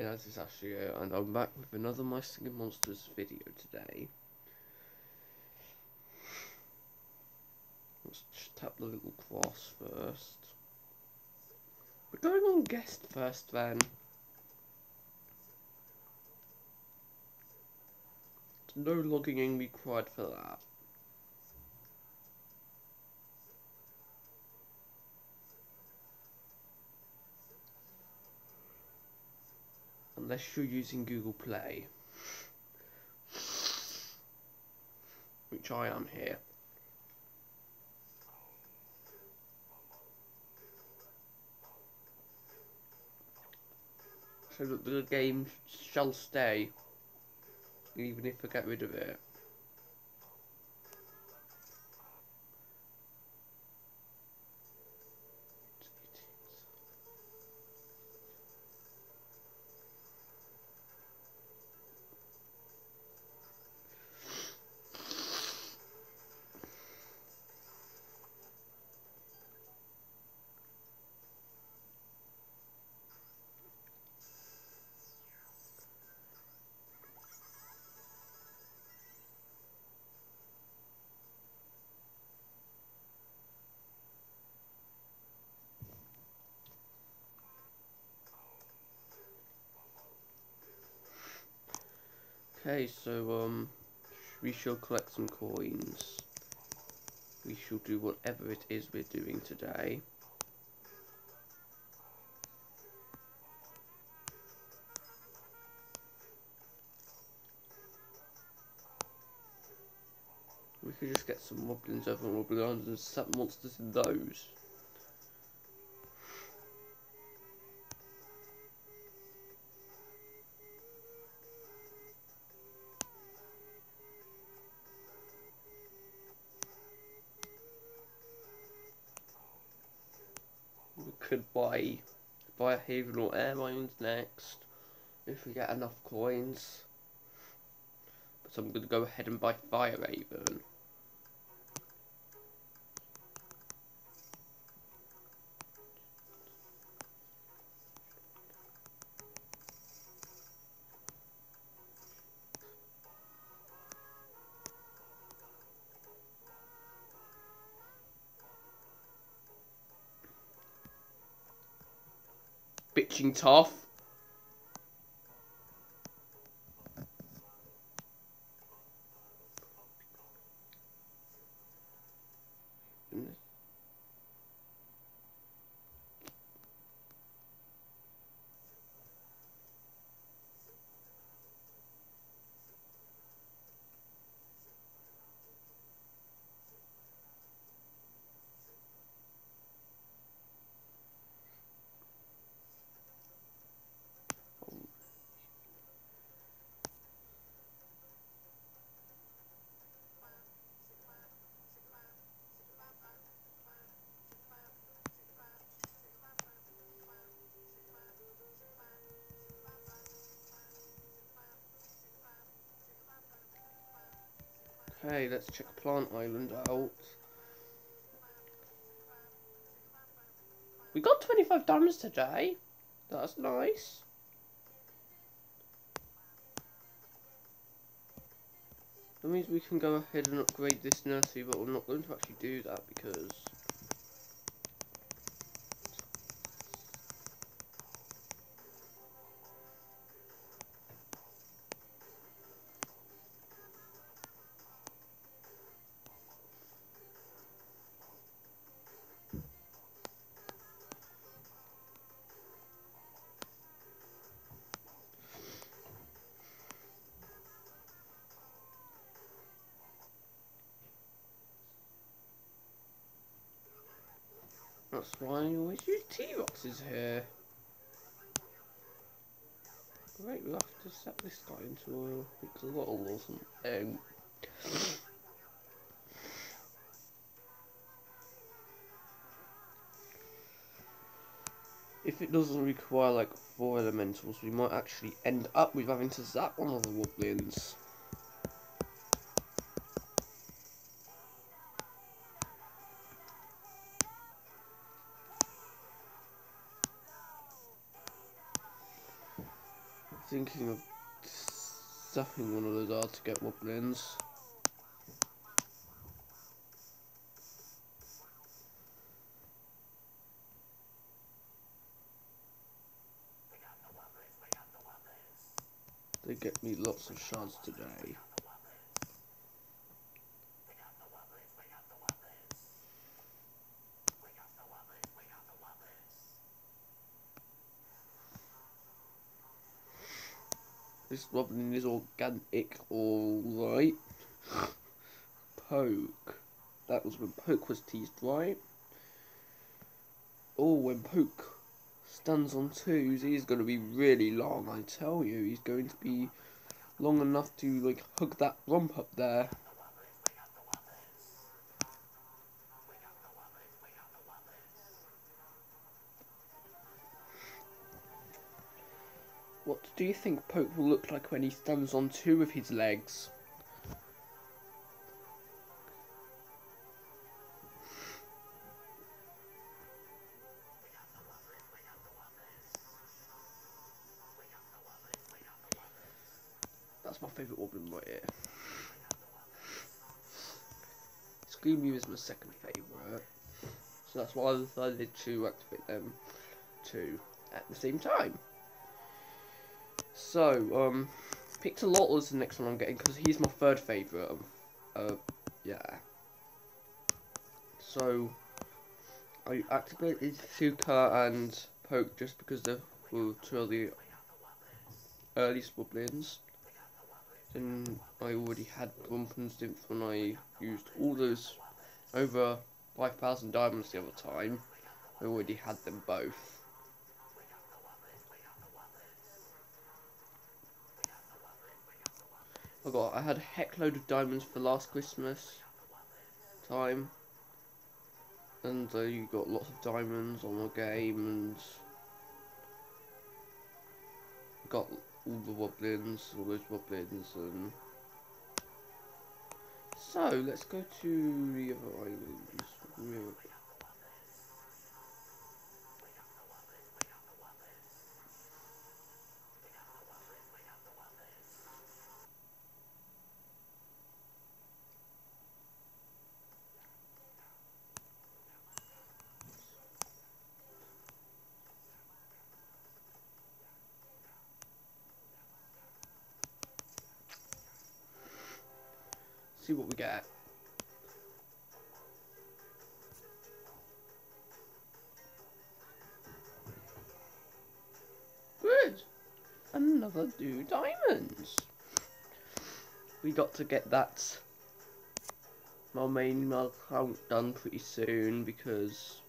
Hey guys, it's here, and I'm back with another My Singing Monsters video today. Let's tap the little cross first. We're going on guest first then. No logging in required for that. Unless you're using Google Play, which I am here. So that the game shall stay, even if I get rid of it. Okay, so um, we shall collect some coins. We shall do whatever it is we're doing today. We could just get some moblins over and moblins and set monsters in those. Could buy Haven or Air Mines next if we get enough coins. But I'm gonna go ahead and buy Fire Haven. Bitching tough. Okay, let's check Plant Island out. We got 25 diamonds today. That's nice. That means we can go ahead and upgrade this nursery, but we're not going to actually do that because That's why I always use T-Roxes here. Great, we'll have to set this guy into a little or something. If it doesn't require like four elementals, we might actually end up with having to zap one of the Wublins. Thinking of stuffing one of those hard to get Wublins. They get me lots of shards today. This Robin is organic, alright. Poewk. That was when Poewk was teased, right? Oh, when Poewk stands on twos, he's going to be really long, I tell you. He's going to be long enough to, like, hug that rump up there. What do you think Poewk will look like when he stands on two of his legs? That's my favourite Wublin right here. Screaming is my second favourite. So that's why I decided to activate them two at the same time. So, um, Pixolotl is the next one I'm getting because he's my third favourite. uh, yeah. So, I activated Suka and Poewk just because they were two of the earliest Wublins. Then I already had Stimpf when I used all those over 5,000 diamonds the other time. I already had them both. I got I had a heck load of diamonds for last Christmas time. And uh, you got lots of diamonds on the game and got all the Wublins, all those Wublins and so let's go to the other islands. Another two diamonds. We got to get that my main account done pretty soon because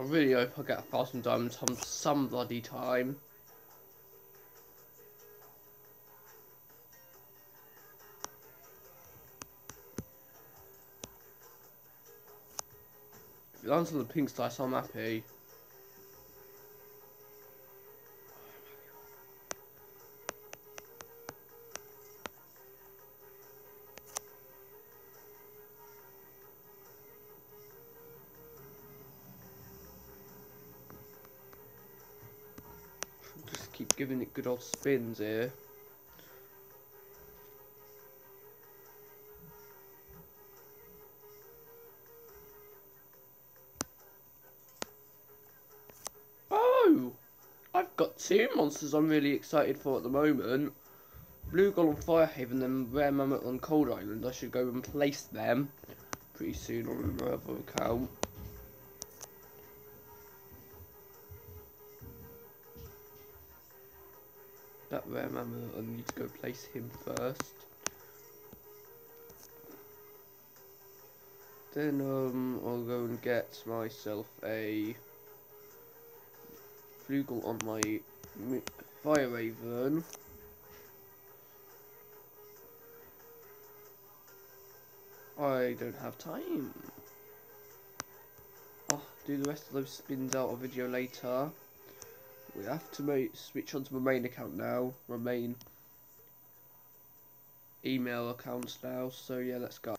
I really hope I get a thousand diamonds on some bloody time. If it lands on the pink slice, I'm happy. Good old spins here. Oh! I've got two monsters I'm really excited for at the moment. Blue Golem Firehaven and Rare Mammoth on Cold Island. I should go and place them pretty soon on another account. Mammoth, I need to go place him first. Then um, I'll go and get myself a Floogull on my Fire Haven. I don't have time. I'll do the rest of those spins out a video later. We have to make, switch onto my main account now. My main email accounts now. So yeah, let's go.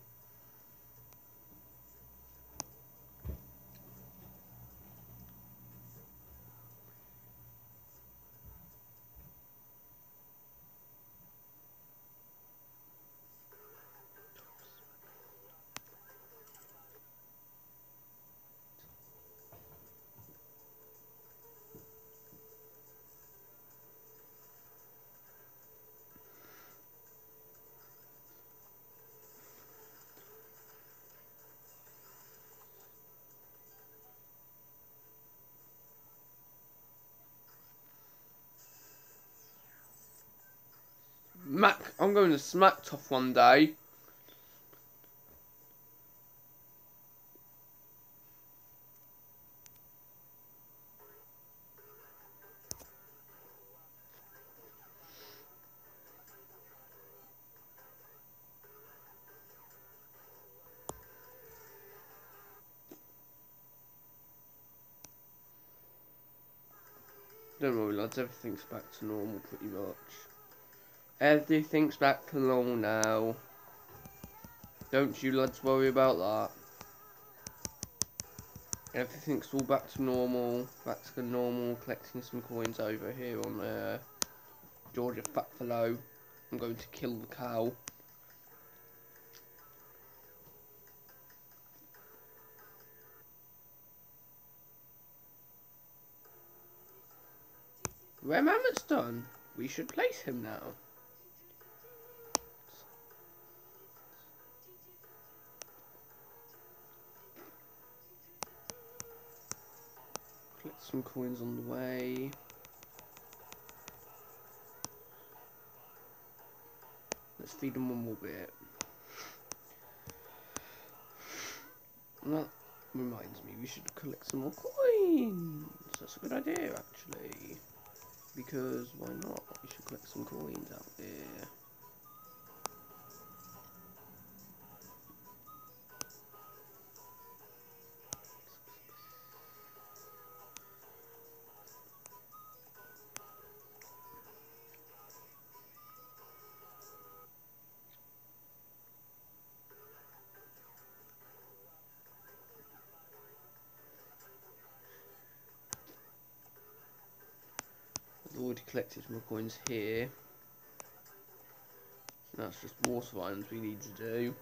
I'm going to Smack Tough one day. Don't worry lads, everything's back to normal pretty much. Everything's back to normal now. Don't you lads worry about that. Everything's all back to normal, back to the normal, collecting some coins over here on uh, Georgia Fatfallow. I'm going to kill the cow. Where Mammoth's done, we should place him now. Some coins on the way. Let's feed them one more bit. That reminds me, we should collect some more coins. That's a good idea, actually. Because why not? We should collect some coins out there. Collected some coins here. That's just water items we need to do.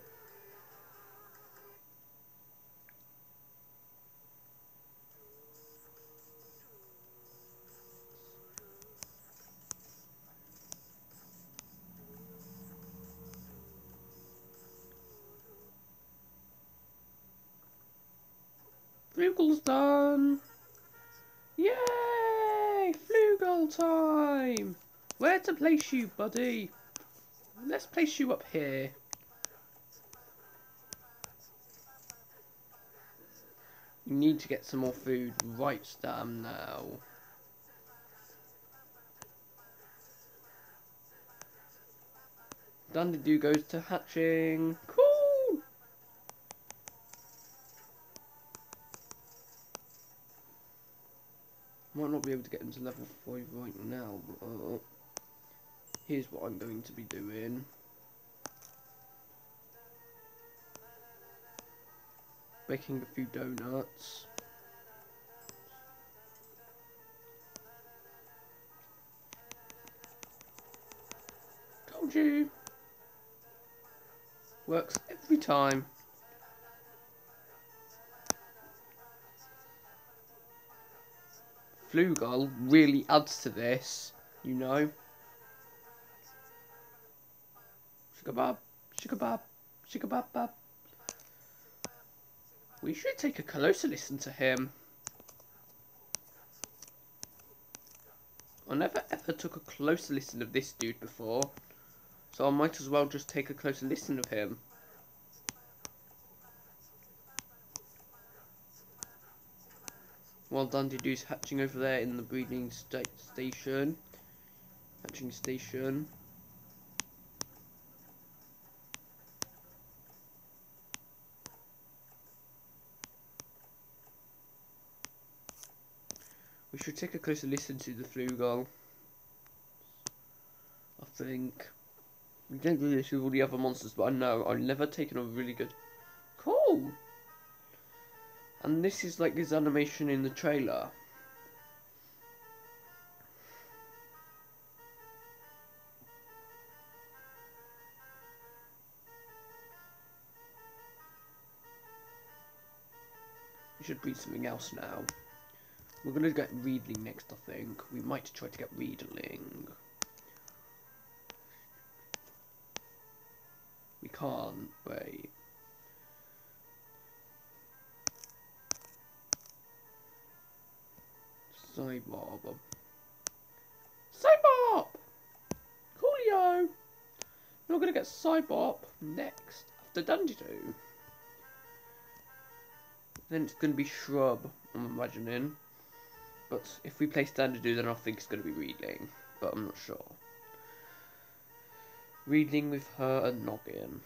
Floogull's done! Yay! Floogull time! Where to place you, buddy? Let's place you up here. You need to get some more food right damn now. Dandidoo goes to hatching. Cool! Might not be able to get him to level 5 right now, but here's what I'm going to be doing. Making a few donuts. Told you! Works every time. Floogull really adds to this, you know. Shikabab, shikabab, shikabab We should take a closer listen to him. I never ever took a closer listen of this dude before, so I might as well just take a closer listen of him. While Dandidoo's hatching over there in the breeding sta station. Hatching station. We should take a closer listen to the Floogull. I think. We don't do this with all the other monsters, but I know I've never taken a really good. Cool! And this is like his animation in the trailer. We should read something else now. We're gonna get Reedling next, I think. We might try to get Reedling. We can't, wait. Cybop. Cybop! Coolio! We're gonna get Cybop next, after Dandidoo. Then it's gonna be Shrub, I'm imagining. But if we play Dandidoo, then I think it's to be Reedling. But I'm not sure. Reedling with her and Noggin.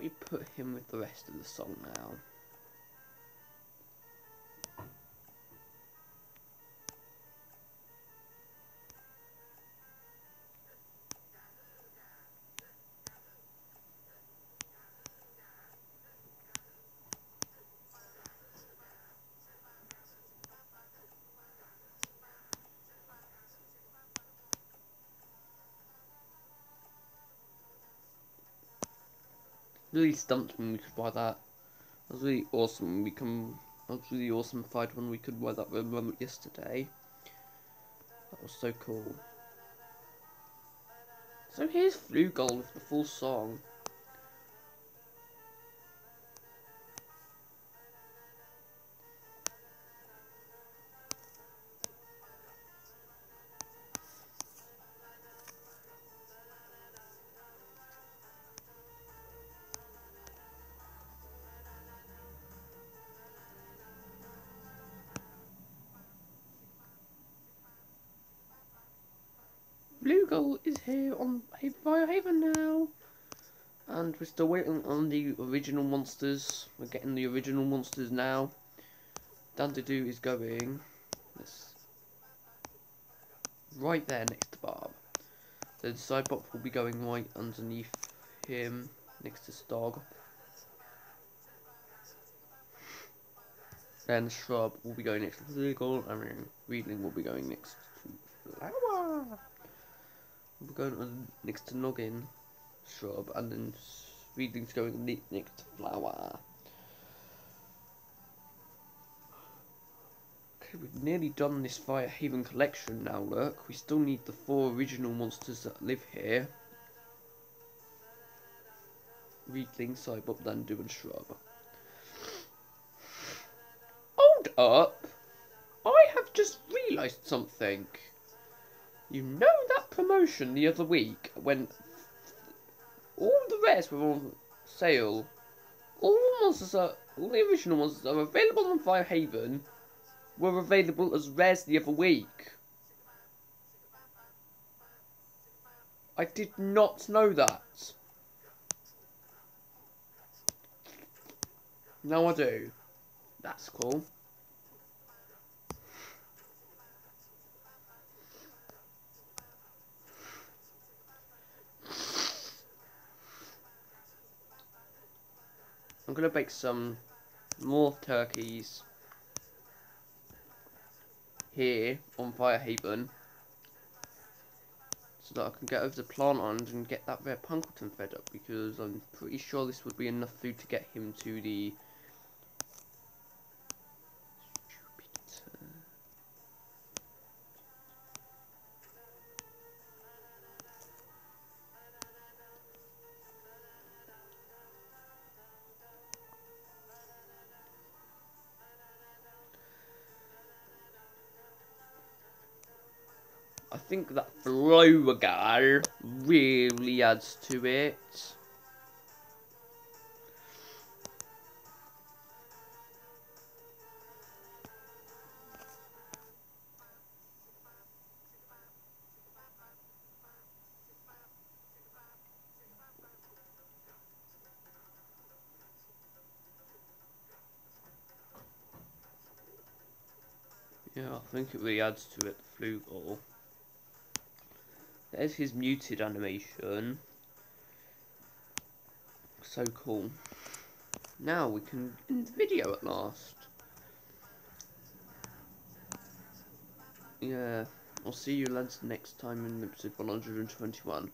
We put him with the rest of the song now? Really stumped when we could buy that. That was really awesome. We can. That was really awesome fight when we could buy that remote yesterday. That was so cool. So here's Floogull with the full song. Floogull is here on Fire Haven now. And we're still waiting on the original monsters. We're getting the original monsters now. Dandidoo is going. Let's, right there next to Barrb. The Cybop will be going right underneath him, next to Stogg. Then Shrub will be going next to Legal, mean, Reedling will be going next to Flower. We're going on next to Noggin shrub and then Reedling's going next to flower. Okay, we've nearly done this Fire Haven collection now, look. We still need the four original monsters that live here. Reedling, Cybop, Dandu and Shrub. Hold up! I have just realised something. You know that promotion the other week when all the rest were on sale? All monsters are, all the original monsters are available on Fire Haven were available as rares the other week. I did not know that. Now I do. That's cool. I'm going to bake some more turkeys here on Fire Haven. so that I can get over to Plant Island and get that rare Punkleton fed up because I'm pretty sure this would be enough food to get him to the think that Flogar really adds to it. Yeah, I think it really adds to it, the Floogull. There's his muted animation. So cool. Now we can end the video at last. Yeah, I'll see you lads next time in episode 121.